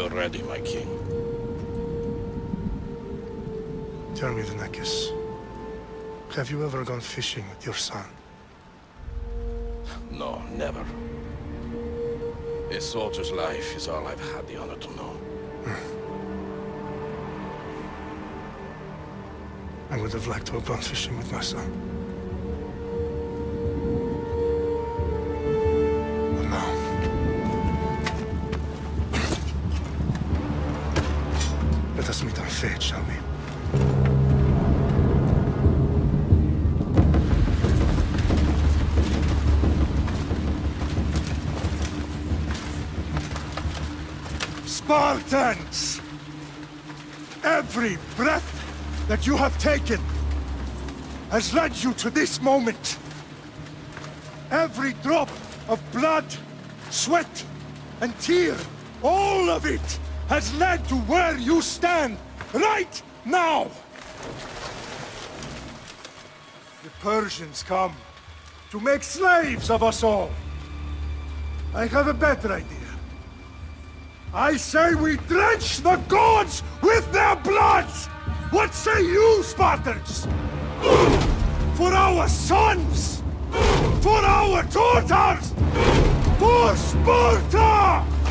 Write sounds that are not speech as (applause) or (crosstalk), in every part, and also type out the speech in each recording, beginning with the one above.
ready, my king. Tell me, Dienekes, have you ever gone fishing with your son? No, never. A soldier's life is all I've had the honor to know. I would have liked to have gone fishing with my son. Fate, shall we? Spartans! Every breath that you have taken has led you to this moment. Every drop of blood, sweat, and tear, all of it has led to where you stand right now. The Persians come to make slaves of us all. I have a better idea. I say we drench the gods with their blood! What say you, Spartans? For our sons! For our daughters! For Sparta!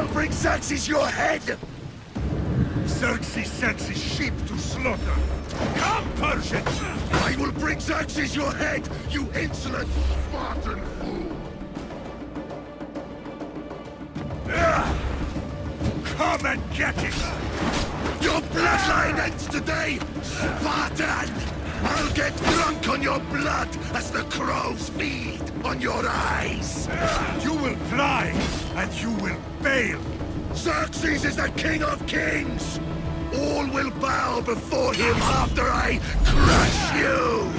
I'll bring Xerxes your head! Xerxes sends his sheep to slaughter. Come, Persians! I will bring Xerxes your head, you insolent Spartan fool! Come and get it! Your bloodline ends today, Spartan! I'll get drunk on your blood as the crows feed on your eyes! You will fly, and you will fail! Xerxes is the king of kings! All will bow before him after I crush you!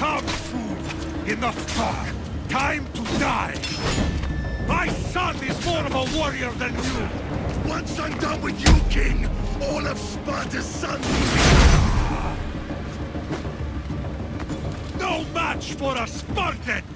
Come, fool! Enough talk! Time to die! My son is more of a warrior than you! Once I'm done with you, king, all of Sparta's sons will be... No match for a Spartan!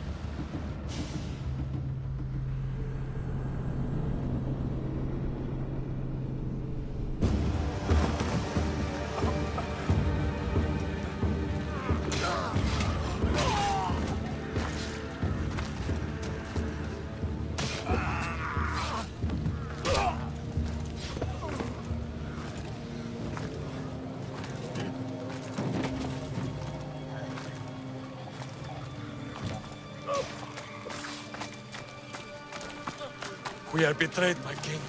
We are betrayed, my king.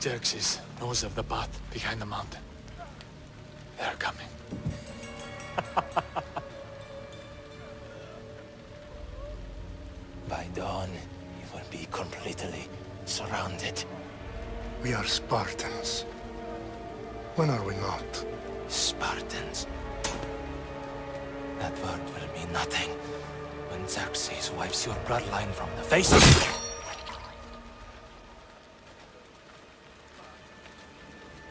Xerxes knows of the path behind the mountain. They're coming. (laughs) By dawn, you will be completely surrounded. We are Spartans. When are we not? Spartans. That word will mean nothing when Xerxes wipes your bloodline from the face of...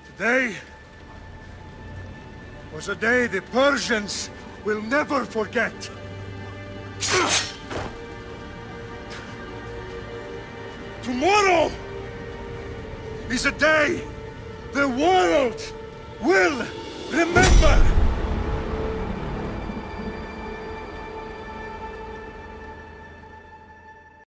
Today was a day the Persians will never forget. Tomorrow is a day the world will remember.